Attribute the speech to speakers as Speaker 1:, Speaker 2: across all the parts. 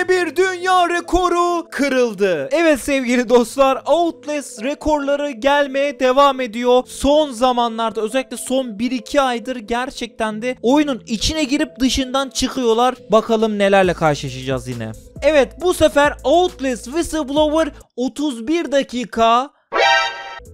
Speaker 1: Yine bir dünya rekoru kırıldı. Evet sevgili dostlar Outlast rekorları gelmeye devam ediyor. Son zamanlarda özellikle son 1-2 aydır gerçekten de oyunun içine girip dışından çıkıyorlar. Bakalım nelerle karşılaşacağız yine. Evet bu sefer Outlast Whistleblower 31 dakika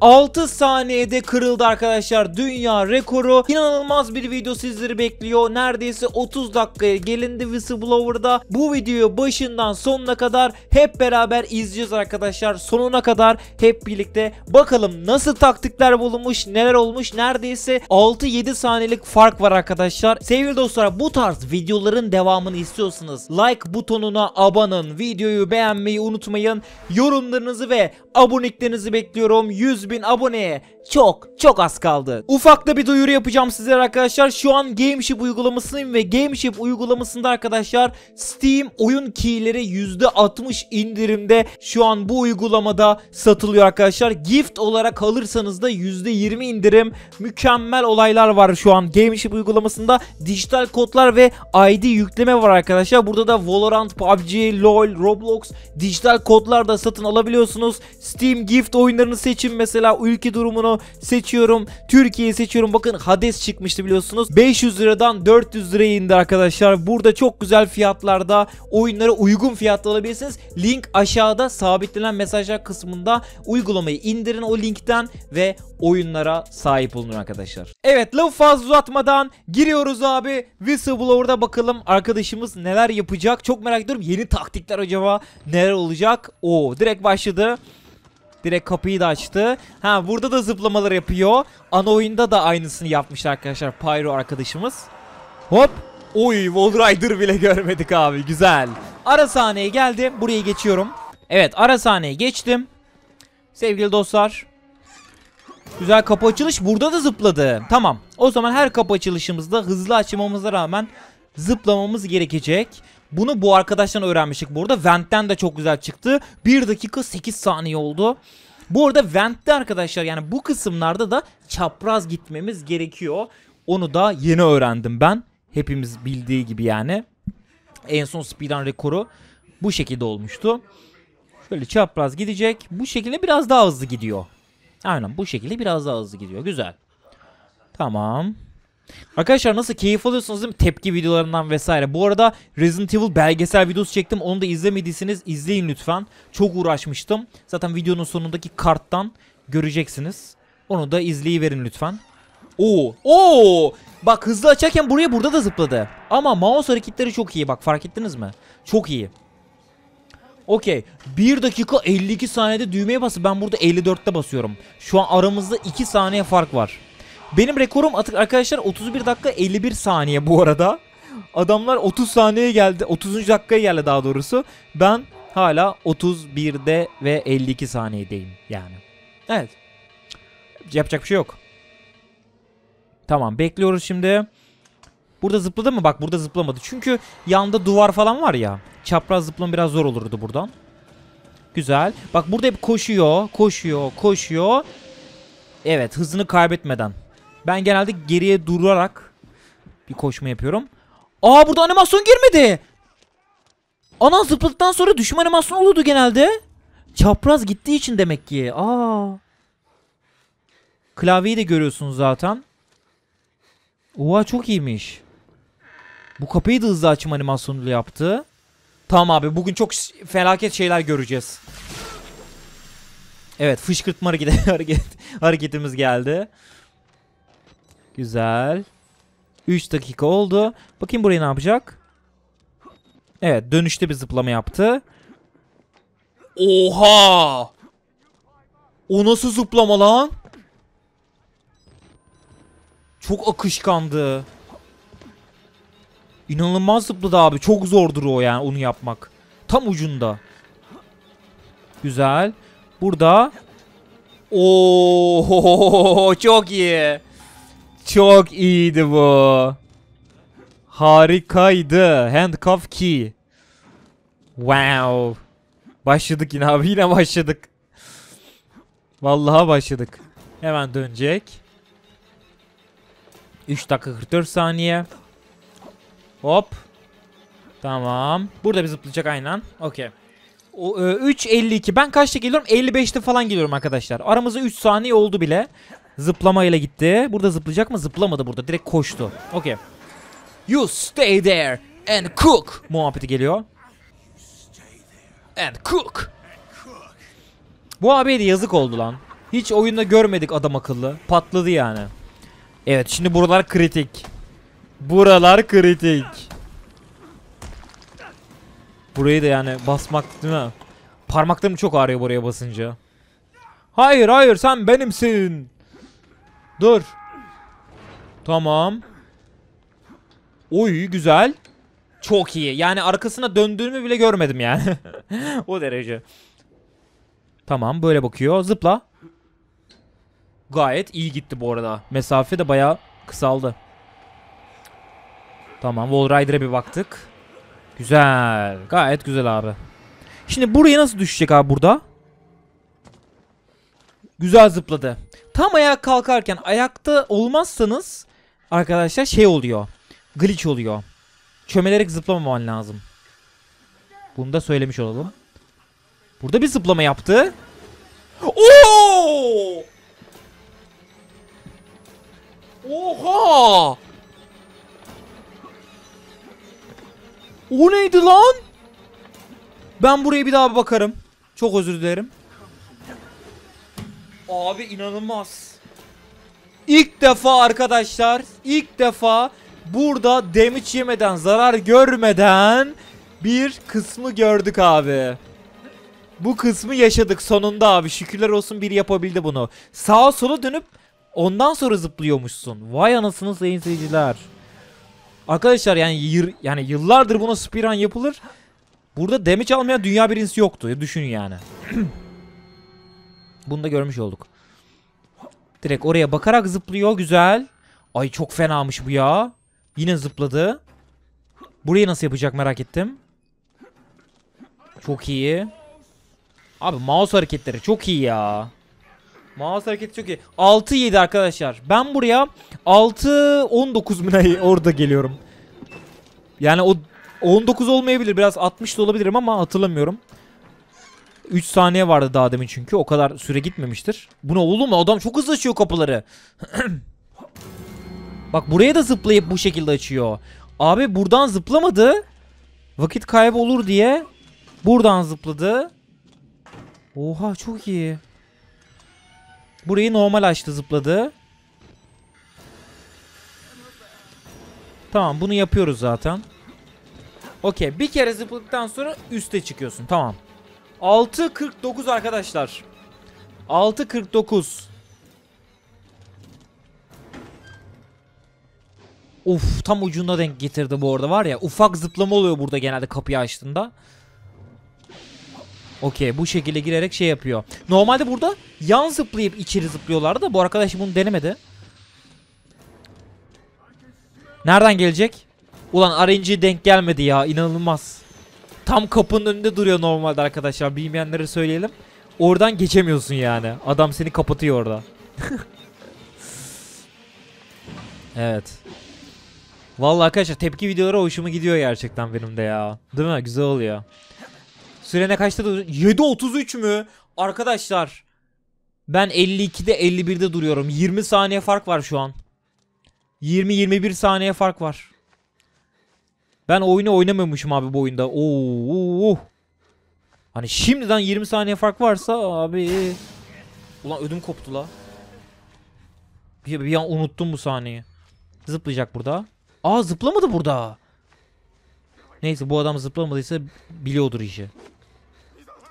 Speaker 1: 6 saniyede kırıldı arkadaşlar dünya rekoru. İnanılmaz bir video sizleri bekliyor. Neredeyse 30 dakikaya gelindi Whistleblower'da. Bu videoyu başından sonuna kadar hep beraber izleyeceğiz arkadaşlar. Sonuna kadar hep birlikte bakalım nasıl taktikler bulunmuş, neler olmuş. Neredeyse 6-7 saniyelik fark var arkadaşlar. Sevgili dostlar bu tarz videoların devamını istiyorsanız like butonuna abanın. Videoyu beğenmeyi unutmayın. Yorumlarınızı ve aboneliklerinizi bekliyorum. 100 bin aboneye çok çok az kaldı. Ufak da bir duyuru yapacağım sizlere arkadaşlar. Şu an Gameship uygulamasındayım ve Gameship uygulamasında arkadaşlar Steam oyun keyleri %60 indirimde şu an bu uygulamada satılıyor arkadaşlar. Gift olarak alırsanız da %20 indirim. Mükemmel olaylar var şu an Gameship uygulamasında. Dijital kodlar ve ID yükleme var arkadaşlar. Burada da Valorant, PUBG, LoL, Roblox dijital kodlar da satın alabiliyorsunuz. Steam Gift oyunlarını seçin mesela ülke durumunu seçiyorum. Türkiye'yi seçiyorum. Bakın Hades çıkmıştı biliyorsunuz. 500 liradan 400 liraya indi arkadaşlar. Burada çok güzel fiyatlarda oyunları uygun fiyatla alabilirsiniz. Link aşağıda sabitlenen mesajlar kısmında uygulamayı indirin o linkten ve oyunlara sahip olun arkadaşlar. Evet lafı fazla uzatmadan giriyoruz abi. Whistleblower'da bakalım arkadaşımız neler yapacak. Çok merak ediyorum. Yeni taktikler acaba neler olacak? Oo direkt başladı. Direkt kapıyı da açtı. Ha burada da zıplamalar yapıyor. Ana oyunda da aynısını yapmış arkadaşlar Pyro arkadaşımız. Hop. Oy Wall Rider bile görmedik abi. Güzel. Ara sahneye geldim. Buraya geçiyorum. Evet ara sahneye geçtim. Sevgili dostlar. Güzel kapı açılış. Burada da zıpladı. Tamam. O zaman her kapı açılışımızda hızlı açmamıza rağmen zıplamamız gerekecek. Bunu bu arkadaştan öğrenmiştik. Burada Vent'ten de çok güzel çıktı. 1 dakika 8 saniye oldu. Bu arada Vent'te arkadaşlar yani bu kısımlarda da çapraz gitmemiz gerekiyor. Onu da yeni öğrendim ben. Hepimiz bildiği gibi yani. En son speedrun rekoru bu şekilde olmuştu. Şöyle çapraz gidecek. Bu şekilde biraz daha hızlı gidiyor. Aynen bu şekilde biraz daha hızlı gidiyor. Güzel. Tamam. Arkadaşlar nasıl keyif alıyorsunuz değil mi? Tepki videolarından vesaire. Bu arada Resident Evil belgesel videosu çektim. Onu da izlemediyseniz izleyin lütfen. Çok uğraşmıştım. Zaten videonun sonundaki karttan göreceksiniz. Onu da izleyiverin lütfen. Oo, oo! Bak hızlı açarken buraya burada da zıpladı. Ama mouse hareketleri çok iyi bak fark ettiniz mi? Çok iyi. Okey. 1 dakika 52 saniyede düğmeye basıp ben burada 54'te basıyorum. Şu an aramızda 2 saniye fark var. Benim rekorum arkadaşlar 31 dakika 51 saniye bu arada. Adamlar 30 saniye geldi. 30. dakikaya geldi daha doğrusu. Ben hala 31'de ve 52 saniyedeyim yani. Evet. Yapacak bir şey yok. Tamam bekliyoruz şimdi. Burada zıpladı mı? Bak burada zıplamadı. Çünkü yanda duvar falan var ya. Çapraz zıplama biraz zor olurdu buradan. Güzel. Bak burada hep koşuyor, koşuyor, koşuyor. Evet hızını kaybetmeden. Ben genelde geriye durarak bir koşma yapıyorum. Aa burada animasyon girmedi. Ana zıpladıktan sonra düşme animasyonu olurdu genelde. Çapraz gittiği için demek ki. Aa. Klavyeyi de görüyorsunuz zaten. Oha çok iyiymiş. Bu kapıyı da hızlı açma animasyonuyla yaptı. Tamam abi bugün çok felaket şeyler göreceğiz. Evet fışkırtma hareket, hareketimiz geldi. Güzel. 3 dakika oldu. Bakayım burayı ne yapacak? Evet dönüşte bir zıplama yaptı. Oha! O nasıl zıplama lan? Çok akışkandı. İnanılmaz zıpladı abi. Çok zordur o yani onu yapmak. Tam ucunda. Güzel. Burada. Oo çok iyi. Çok iyiydi bu. Harikaydı. Handcuff key. Wow. Başladık yine abi. Yine başladık. Vallahi başladık. Hemen dönecek. 3 dakika 44 saniye. Hop. Tamam. Burada bir zıplayacak aynen. Okey. O, e, 3.52. Ben kaçta geliyorum? 55'te falan geliyorum arkadaşlar. Aramızda 3 saniye oldu bile. Zıplamayla gitti. Burada zıplayacak mı? Zıplamadı burada. Direkt koştu. Okey. You stay there and cook. Muhabbeti geliyor. And cook. Bu abiye de yazık oldu lan. Hiç oyunda görmedik adam akıllı. Patladı yani. Evet şimdi buralar kritik. Buralar kritik. Burayı da yani basmak değil mi? Parmaklarım çok ağrıyor buraya basınca. Hayır hayır sen benimsin. Dur. Tamam. Oy güzel. Çok iyi. Yani arkasına döndüğümü bile görmedim yani. o derece. Tamam böyle bakıyor. Zıpla. Gayet iyi gitti bu arada. Mesafe de bayağı kısaldı. Tamam Wall Rider'a bir baktık. Güzel. Gayet güzel abi. Şimdi buraya nasıl düşecek abi burada? Güzel zıpladı. Tam ayağa kalkarken ayakta olmazsanız arkadaşlar şey oluyor. Glitch oluyor. Çömelerek zıplamaman lazım. Bunu da söylemiş olalım. Burada bir zıplama yaptı. Oo! Oha! O neydi lan? Ben buraya bir daha bakarım. Çok özür dilerim. Abi inanılmaz. İlk defa arkadaşlar, ilk defa burada damage yemeden, zarar görmeden bir kısmı gördük abi. Bu kısmı yaşadık sonunda abi. Şükürler olsun biri yapabildi bunu. Sağa sola dönüp ondan sonra zıplıyormuşsun. Vay anasını sayın seyirciler. Arkadaşlar yani yır, yani yıllardır buna speedrun yapılır. Burada damage almayan dünya birincisi yoktu. Düşünün yani. Bunu da görmüş olduk. Direkt oraya bakarak zıplıyor. Güzel. Ay çok fenamış bu ya. Yine zıpladı. Burayı nasıl yapacak merak ettim. Çok iyi. Abi mouse hareketleri çok iyi ya. Mouse hareketi çok iyi. 6-7 arkadaşlar. Ben buraya 6-19 minayı orada geliyorum. Yani o 19 olmayabilir. Biraz 60 da olabilirim ama hatırlamıyorum. 3 saniye vardı daha demin çünkü. O kadar süre gitmemiştir. Bu ne oğlum? Adam çok hızlı açıyor kapıları. Bak buraya da zıplayıp bu şekilde açıyor. Abi buradan zıplamadı. Vakit kaybı olur diye. Buradan zıpladı. Oha çok iyi. Burayı normal açtı zıpladı. Tamam bunu yapıyoruz zaten. Okey bir kere zıpladıktan sonra üste çıkıyorsun tamam. 6.49 arkadaşlar. 6.49. Of tam ucunda denk getirdi bu arada var ya. Ufak zıplama oluyor burada genelde kapıyı açtığında. Okey bu şekilde girerek şey yapıyor. Normalde burada yan zıplayıp içeri zıplıyorlardı da bu arkadaş bunu denemedi. Nereden gelecek? Ulan RNG denk gelmedi ya inanılmaz. Tam kapının önünde duruyor normalde arkadaşlar bilmeyenlere söyleyelim. Oradan geçemiyorsun yani. Adam seni kapatıyor orada. evet. Vallahi arkadaşlar tepki videoları hoşuma gidiyor gerçekten benim de ya. Değil mi? Güzel oluyor. Süre ne kaçta dur? 7.33 mü? Arkadaşlar. Ben 52'de 51'de duruyorum. 20 saniye fark var şu an. 20-21 saniye fark var. Ben oyunu oynamıyormuşum abi bu oyunda. Oo. Hani şimdiden 20 saniye fark varsa abi. Ulan ödüm koptu la. Bir, bir an unuttum bu saniyeyi. Zıplayacak burada. Aa zıplamadı burada. Neyse bu adam zıplamadıysa biliyordur işi.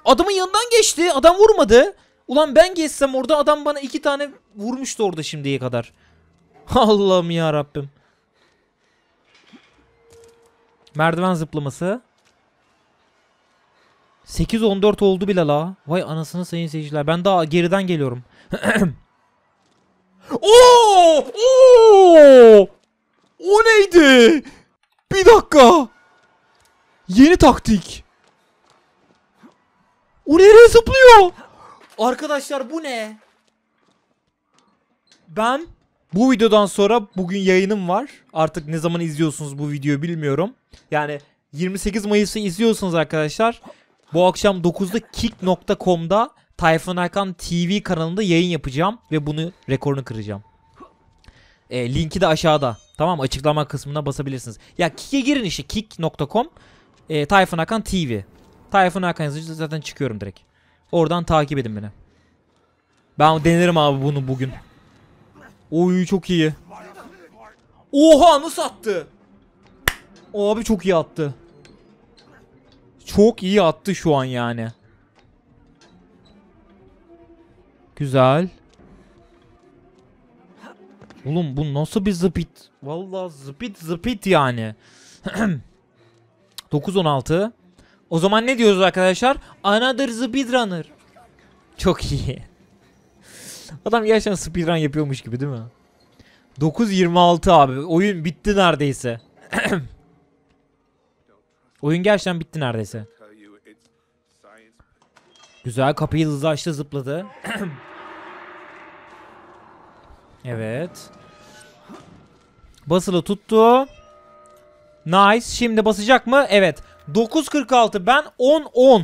Speaker 1: Adamın yanından geçti. Adam vurmadı. Ulan ben geçsem orada adam bana iki tane vurmuştu orada şimdiye kadar. Allah'ım ya Rabbim. Merdiven zıplaması. 8-14 oldu bile la. Vay anasını sayın seyirciler. Ben daha geriden geliyorum. Oo! Oo! O neydi? Bir dakika. Yeni taktik. O nereye zıplıyor? Arkadaşlar bu ne? Ben bu videodan sonra bugün yayınım var. Artık ne zaman izliyorsunuz bu videoyu bilmiyorum. Yani 28 Mayıs'ı izliyorsunuz arkadaşlar. Bu akşam 9'da kick.com'da Tayfun Erkan TV kanalında yayın yapacağım ve bunu rekorunu kıracağım. E, linki de aşağıda. Tamam açıklama kısmına basabilirsiniz. Ya Kick'e girin işte kick.com e, Tayfun Erkan TV. Tayfun Erkan yazınca zaten çıkıyorum direkt. Oradan takip edin beni. Ben denerim abi bunu bugün. Oy çok iyi. Oha nasıl attı? O abi çok iyi attı. Çok iyi attı şu an yani. Güzel. Oğlum bu nasıl bir zıpit? Vallahi zıpit zıpit yani. 9-16. O zaman ne diyoruz arkadaşlar? Another speedrunner. Çok iyi. Adam gerçekten speedrun yapıyormuş gibi değil mi? 9-26 abi. Oyun bitti neredeyse. Oyun gerçekten bitti neredeyse. Güzel kapıyı hızlı açtı zıpladı. evet. Basılı tuttu. Nice. Şimdi basacak mı? Evet. 9.46 ben 10 10.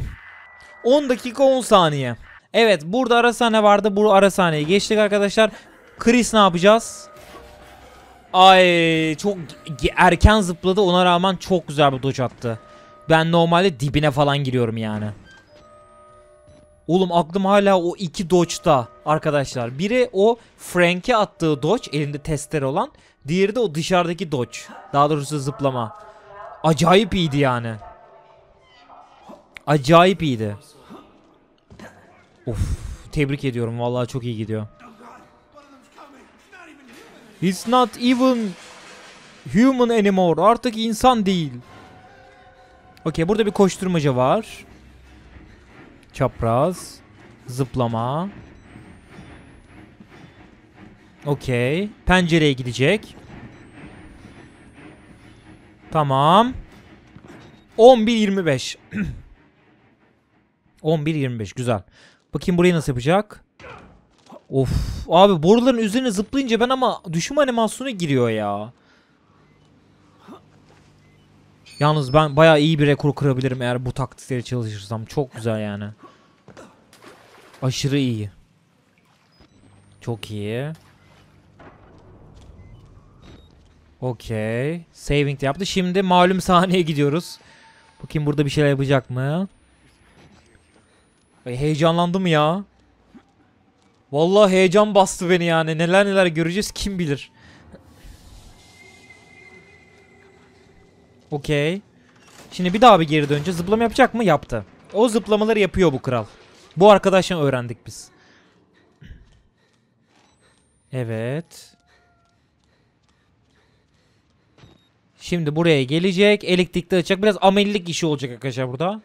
Speaker 1: 10 dakika 10 saniye. Evet burada ara sahne vardı. Bu ara sahneyi geçtik arkadaşlar. Chris ne yapacağız? Ay çok erken zıpladı ona rağmen çok güzel bir dodge attı. Ben normalde dibine falan giriyorum yani. Oğlum aklım hala o iki dodge'da arkadaşlar. Biri o Frank'e attığı dodge elinde testere olan. Diğeri de o dışarıdaki dodge. Daha doğrusu zıplama. Acayip iyiydi yani. Acayip iyiydi. Of tebrik ediyorum vallahi çok iyi gidiyor. He's not even human anymore. Artık insan değil. Okey burada bir koşturmaca var. Çapraz. Zıplama. Okey. Pencereye gidecek. Tamam. 11-25. 11-25 güzel. Bakayım burayı nasıl yapacak. Of abi boruların üzerine zıplayınca ben ama düşüm animasyonu giriyor ya. Yalnız ben bayağı iyi bir rekor kırabilirim eğer bu taktikleri çalışırsam. Çok güzel yani. Aşırı iyi. Çok iyi. Okey. Saving de yaptı. Şimdi malum sahneye gidiyoruz. Bakayım burada bir şeyler yapacak mı? Ay, heyecanlandım ya. Vallahi heyecan bastı beni yani. Neler neler göreceğiz kim bilir. Okey. Şimdi bir daha bir geri döneceğiz. Zıplama yapacak mı? Yaptı. O zıplamaları yapıyor bu kral. Bu arkadaştan öğrendik biz. Evet. Şimdi buraya gelecek. Elektrikli açacak. Biraz amellik işi olacak arkadaşlar burada.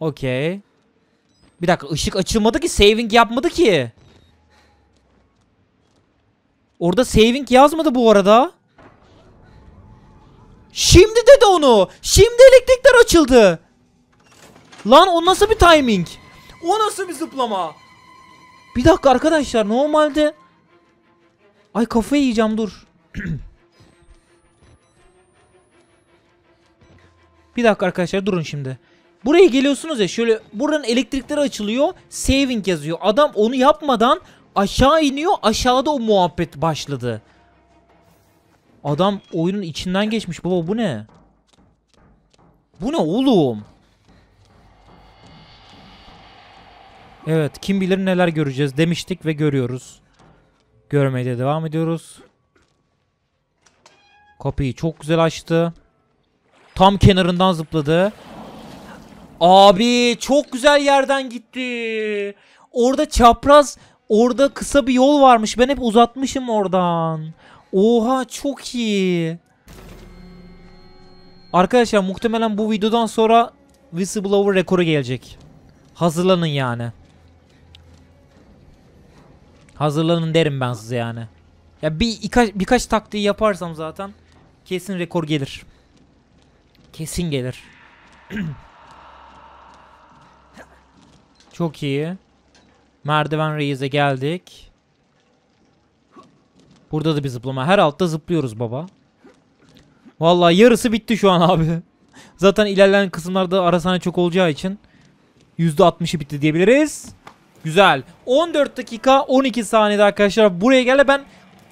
Speaker 1: Okey. Bir dakika ışık açılmadı ki. Saving yapmadı ki. Orada saving yazmadı bu arada. Şimdi dedi onu. Şimdi elektrikler açıldı. Lan o nasıl bir timing? O nasıl bir zıplama? Bir dakika arkadaşlar normalde Ay kafayı yiyeceğim dur. bir dakika arkadaşlar durun şimdi. Buraya geliyorsunuz ya şöyle buranın elektrikleri açılıyor. Saving yazıyor. Adam onu yapmadan aşağı iniyor. Aşağıda o muhabbet başladı. Adam oyunun içinden geçmiş baba bu ne? Bu ne oğlum? Evet kim bilir neler göreceğiz demiştik ve görüyoruz. Görmeye de devam ediyoruz. Kapıyı çok güzel açtı. Tam kenarından zıpladı. Abi çok güzel yerden gitti. Orada çapraz, orada kısa bir yol varmış. Ben hep uzatmışım oradan. Oha çok iyi. Arkadaşlar muhtemelen bu videodan sonra Whistleblower rekoru gelecek. Hazırlanın yani. Hazırlanın derim ben size yani. Ya bir birkaç, birkaç taktiği yaparsam zaten kesin rekor gelir. Kesin gelir. Çok iyi. Merdiven reise geldik. Burada da bir zıplama. Her altta zıplıyoruz baba. Vallahi yarısı bitti şu an abi. Zaten ilerleyen kısımlarda arasane çok olacağı için %60'ı bitti diyebiliriz. Güzel. 14 dakika 12 saniyede arkadaşlar. Buraya gel ben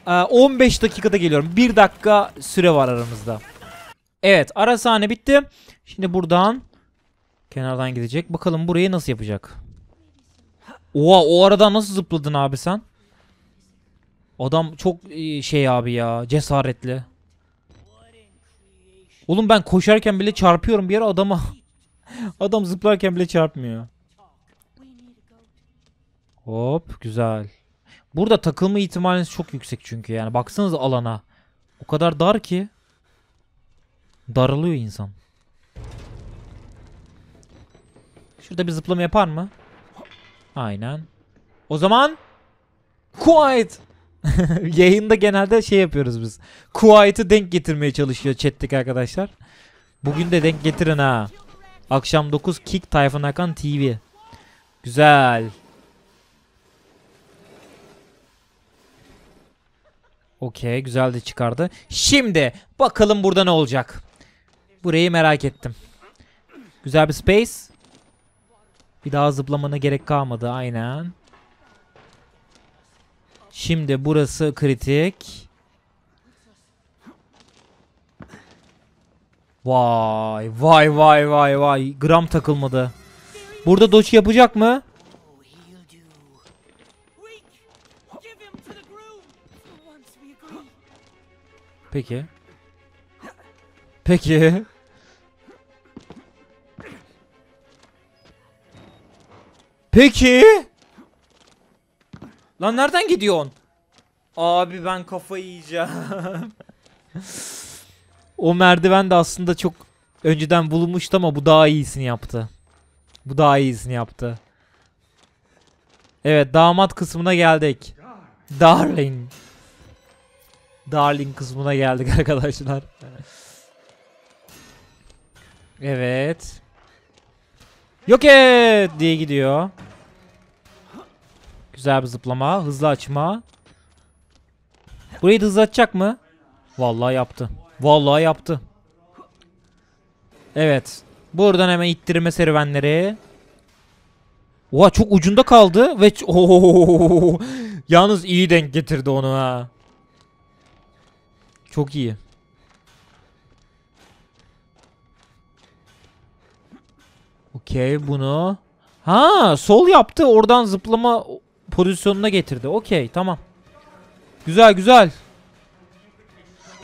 Speaker 1: e, 15 dakikada geliyorum. 1 dakika süre var aramızda. Evet ara sahne bitti. Şimdi buradan kenardan gidecek. Bakalım burayı nasıl yapacak. Oha o arada nasıl zıpladın abi sen? Adam çok e, şey abi ya cesaretli. Oğlum ben koşarken bile çarpıyorum bir yere adama. Adam zıplarken bile çarpmıyor. Hop güzel. Burada takılma ihtimaliniz çok yüksek çünkü yani. Baksanıza alana. O kadar dar ki. Daralıyor insan. Şurada bir zıplama yapar mı? Aynen. O zaman Quiet. Yayında genelde şey yapıyoruz biz. Quiet'ı denk getirmeye çalışıyor chat'teki arkadaşlar. Bugün de denk getirin ha. Akşam 9 Kick Tayfun Akan TV. Güzel. Okey güzel de çıkardı. Şimdi bakalım burada ne olacak. Burayı merak ettim. Güzel bir space. Bir daha zıplamana gerek kalmadı aynen. Şimdi burası kritik. Vay vay vay vay vay. Gram takılmadı. Burada doç yapacak mı?
Speaker 2: Oh, he'll do.
Speaker 1: Lan nereden gidiyorsun? Abi ben kafayı yiyeceğim. o merdiven de aslında çok önceden bulunmuştu ama bu daha iyisini yaptı. Bu daha iyisini yaptı. Evet damat kısmına geldik. Darling. Darling kısmına geldik arkadaşlar. Evet. Yok et diye gidiyor. Güzel bir zıplama, hızlı açma. Burayı da hızlı mı? Vallahi yaptı. Vallahi yaptı. Evet. Buradan hemen ittirme serüvenleri. Oha çok ucunda kaldı ve Ohohoho. yalnız iyi denk getirdi onu ha. Çok iyi. Okey bunu. Ha sol yaptı oradan zıplama pozisyonuna getirdi. Okey tamam. Güzel güzel.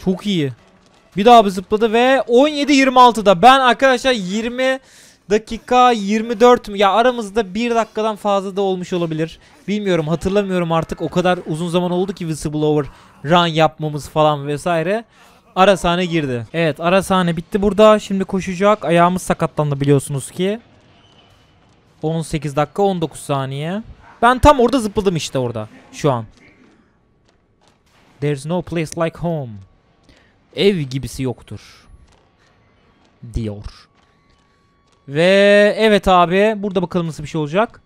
Speaker 1: Çok iyi. Bir daha bir zıpladı ve 17-26'da ben arkadaşlar 20 dakika 24 mü? Ya aramızda 1 dakikadan fazla da olmuş olabilir. Bilmiyorum hatırlamıyorum artık o kadar uzun zaman oldu ki Whistleblower run yapmamız falan vesaire. Ara sahne girdi. Evet ara sahne bitti burada. Şimdi koşacak. Ayağımız sakatlandı biliyorsunuz ki. 18 dakika 19 saniye. Ben tam orada zıpladım işte orada. Şu an. There's no place like home. Ev gibisi yoktur. Diyor. Ve evet abi burada bakalım nasıl bir şey olacak.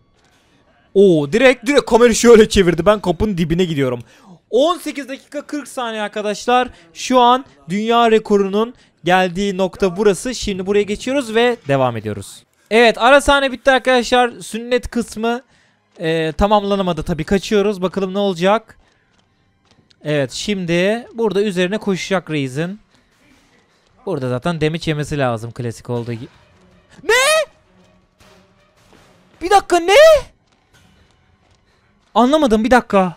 Speaker 1: Oo direkt direkt kamerayı şöyle çevirdi. Ben kapının dibine gidiyorum. 18 dakika 40 saniye arkadaşlar. Şu an dünya rekorunun geldiği nokta burası. Şimdi buraya geçiyoruz ve devam ediyoruz. Evet ara sahne bitti arkadaşlar. Sünnet kısmı e, tamamlanamadı tabii. Kaçıyoruz. Bakalım ne olacak. Evet şimdi burada üzerine koşacak Reis'in. Burada zaten damage yemesi lazım klasik olduğu gibi. Ne? Bir dakika ne? Anlamadım bir dakika.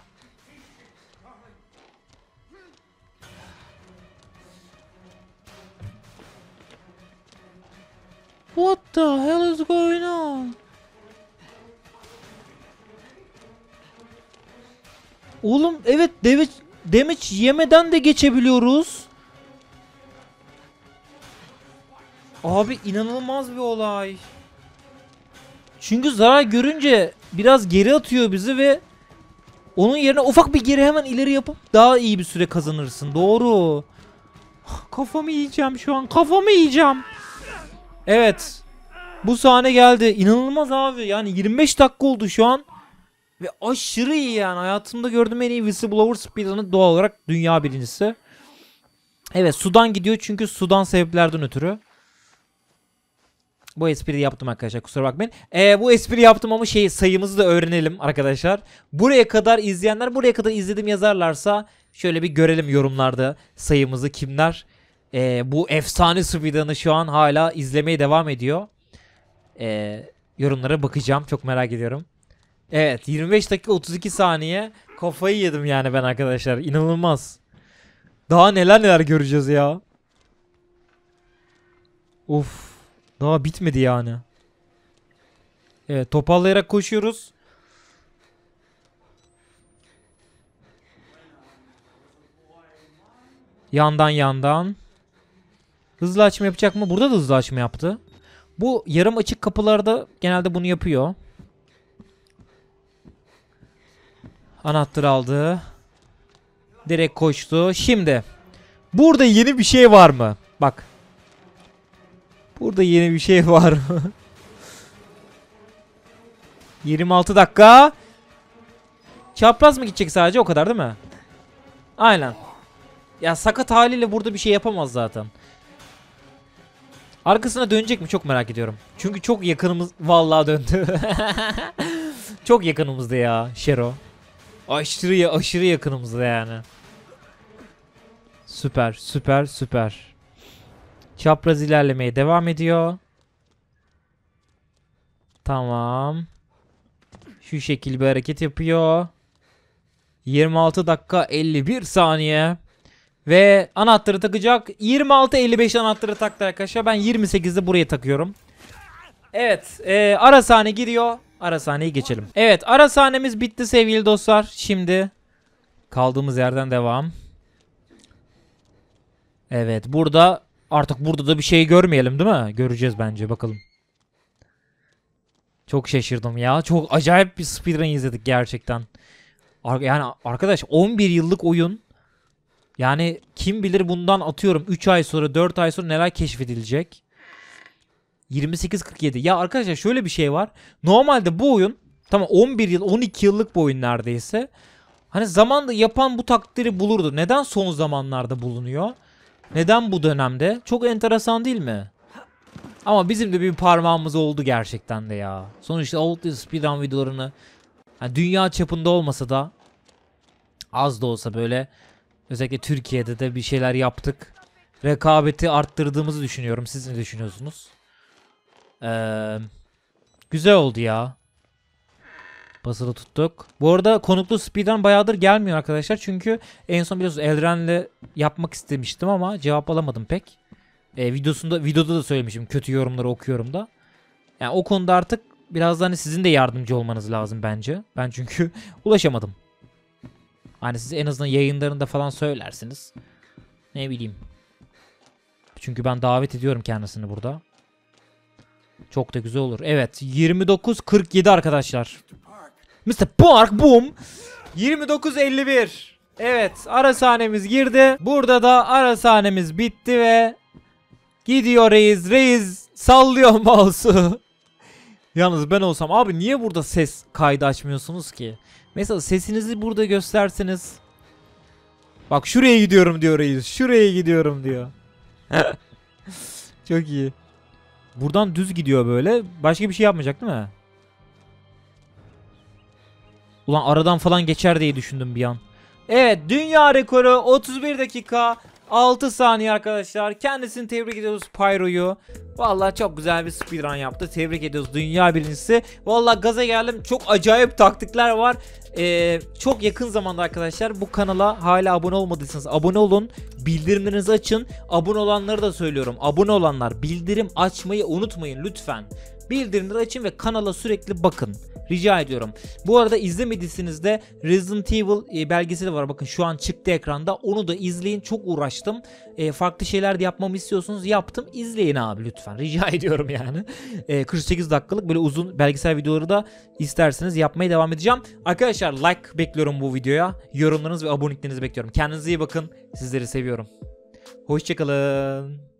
Speaker 1: What the hell is going on? Oğlum evet damage, damage yemeden de geçebiliyoruz. Abi inanılmaz bir olay. Çünkü zarar görünce biraz geri atıyor bizi ve onun yerine ufak bir geri hemen ileri yapıp daha iyi bir süre kazanırsın. Doğru. Kafamı yiyeceğim şu an. Kafamı yiyeceğim. Evet. Bu sahne geldi. İnanılmaz abi. Yani 25 dakika oldu şu an. Ve aşırı iyi yani. Hayatımda gördüğüm en iyi Whistleblower speedrun'ı doğal olarak dünya birincisi. Evet sudan gidiyor çünkü sudan sebeplerden ötürü. Bu espriyi yaptım arkadaşlar kusura bakmayın. Ee, bu espri yaptım ama şey sayımızı da öğrenelim arkadaşlar. Buraya kadar izleyenler buraya kadar izledim yazarlarsa şöyle bir görelim yorumlarda sayımızı kimler. Ee, bu efsane speedrun'ı şu an hala izlemeye devam ediyor. Ee, yorumlara bakacağım çok merak ediyorum. Evet 25 dakika 32 saniye kafayı yedim yani ben arkadaşlar inanılmaz. Daha neler neler göreceğiz ya. Uf. Daha bitmedi yani. Evet topallayarak koşuyoruz. Yandan yandan. Hızlı açma yapacak mı? Burada da hızlı açma yaptı. Bu yarım açık kapılarda genelde bunu yapıyor. Anahtarı aldı. Direkt koştu. Şimdi. Burada yeni bir şey var mı? Bak. Burada yeni bir şey var mı? 26 dakika. Çapraz mı gidecek sadece o kadar değil mi? Aynen. Ya sakat haliyle burada bir şey yapamaz zaten. Arkasına dönecek mi çok merak ediyorum. Çünkü çok yakınımız vallahi döndü. çok yakınımızda ya Şero. Aşırı aşırı yakınımızda yani. Süper, süper, süper. Çapraz ilerlemeye devam ediyor. Tamam. Şu şekil bir hareket yapıyor. 26 dakika 51 saniye. Ve anahtarı takacak. 26-55 anahtarı taktı arkadaşlar. Ben 28'de buraya takıyorum. Evet. E, ara sahne giriyor. Ara sahneyi geçelim. Evet. Ara sahnemiz bitti sevgili dostlar. Şimdi kaldığımız yerden devam. Evet. Burada artık burada da bir şey görmeyelim değil mi? Göreceğiz bence. Bakalım. Çok şaşırdım ya. Çok acayip bir speedrun izledik gerçekten. Ar- yani arkadaş 11 yıllık oyun. Yani kim bilir bundan atıyorum 3 ay sonra 4 ay sonra neler keşfedilecek. 28-47. Ya arkadaşlar şöyle bir şey var. Normalde bu oyun tamam 11 yıl 12 yıllık bu oyun neredeyse. Hani zamanda yapan bu takdiri bulurdu. Neden son zamanlarda bulunuyor? Neden bu dönemde? Çok enteresan değil mi? Ama bizim de bir parmağımız oldu gerçekten de ya. Sonuçta Outlast speedrun videolarını yani dünya çapında olmasa da az da olsa böyle özellikle Türkiye'de de bir şeyler yaptık. Rekabeti arttırdığımızı düşünüyorum. Siz ne düşünüyorsunuz? Ee, güzel oldu ya. Basılı tuttuk. Bu arada konuklu speedrun bayağıdır gelmiyor arkadaşlar. Çünkü en son biliyorsunuz Elren'le yapmak istemiştim ama cevap alamadım pek. Ee, videosunda videoda da söylemişim. Kötü yorumları okuyorum da. Yani o konuda artık biraz hani sizin de yardımcı olmanız lazım bence. Ben çünkü ulaşamadım. Hani siz en azından yayınlarında falan söylersiniz. Ne bileyim. Çünkü ben davet ediyorum kendisini burada. Çok da güzel olur. Evet 29.47 arkadaşlar. Mr. Park Boom 29.51 Evet ara sahnemiz girdi. Burada da ara sahnemiz bitti ve gidiyor reis. Reis sallıyor mouse'u. Yalnız ben olsam abi niye burada ses kaydı açmıyorsunuz ki? Mesela sesinizi burada gösterseniz. Bak şuraya gidiyorum diyor reis. Şuraya gidiyorum diyor. Çok iyi. Buradan düz gidiyor böyle. Başka bir şey yapmayacak değil mi? Ulan aradan falan geçer diye düşündüm bir an. Evet dünya rekoru 31 dakika 6 saniye arkadaşlar. Kendisini tebrik ediyoruz Pyro'yu. Vallahi çok güzel bir speedrun yaptı. Tebrik ediyoruz dünya birincisi. Vallahi gaza geldim. Çok acayip taktikler var. Ee, çok yakın zamanda arkadaşlar bu kanala hala abone olmadıysanız abone olun. Bildirimlerinizi açın. Abone olanları da söylüyorum. Abone olanlar bildirim açmayı unutmayın lütfen. Bildirimleri açın ve kanala sürekli bakın. Rica ediyorum. Bu arada izlemediyseniz de Resident Evil e, belgeseli var. Bakın şu an çıktı ekranda. Onu da izleyin. Çok uğraştım. E, farklı şeyler de yapmamı istiyorsunuz. Yaptım. İzleyin abi lütfen. Rica ediyorum yani. E, 48 dakikalık böyle uzun belgesel videoları da isterseniz yapmaya devam edeceğim. Arkadaşlar like bekliyorum bu videoya. Yorumlarınız ve aboneliklerinizi bekliyorum. Kendinize iyi bakın. Sizleri seviyorum. Hoşçakalın.